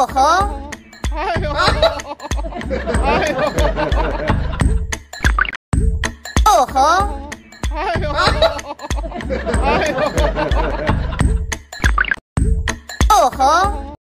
哦吼！哎呦！哎呦！哦吼！哎呦！哎呦！哦吼！